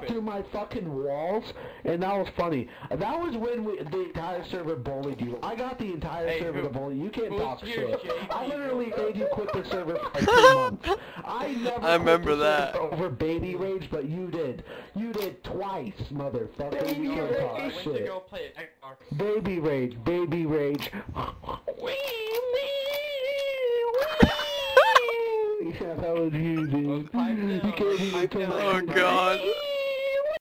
dropped through my fucking walls, and that was funny. That was when we, the entire server bullied you. I got the entire Hey, server who- to bully you. You can't talk shit. JP? I literally made you quit the server for like two months. I never. I remember that. over baby rage, but you did. You did twice, motherfucker. Baby you can't talk shit. Baby rage, baby rage. yeah, that was you, dude. You can't even tell. Oh, God.